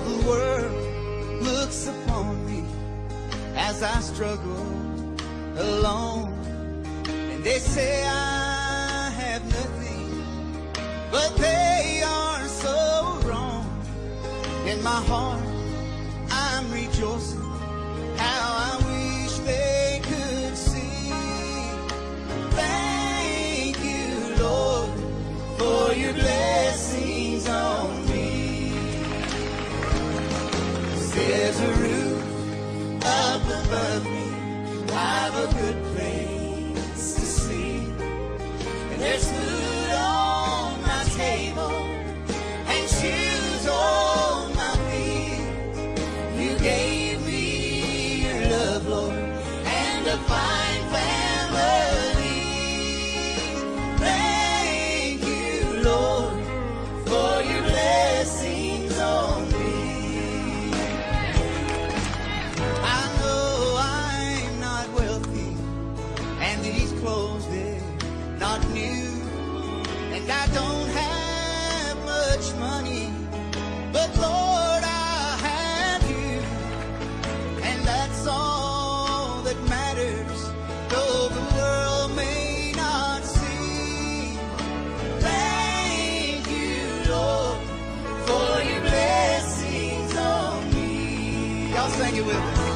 the world looks upon me as I struggle alone. And they say I have nothing, but they are so wrong. In my heart, I'm rejoicing There's a roof up above me, I've a good place to sleep. And there's food on my table and shoes on my feet. You gave me your love, Lord, and a fine not new, and I don't have much money, but Lord, I have you, and that's all that matters. Though the world may not see. Thank you, Lord, for your blessings on me. Y'all sing it with me.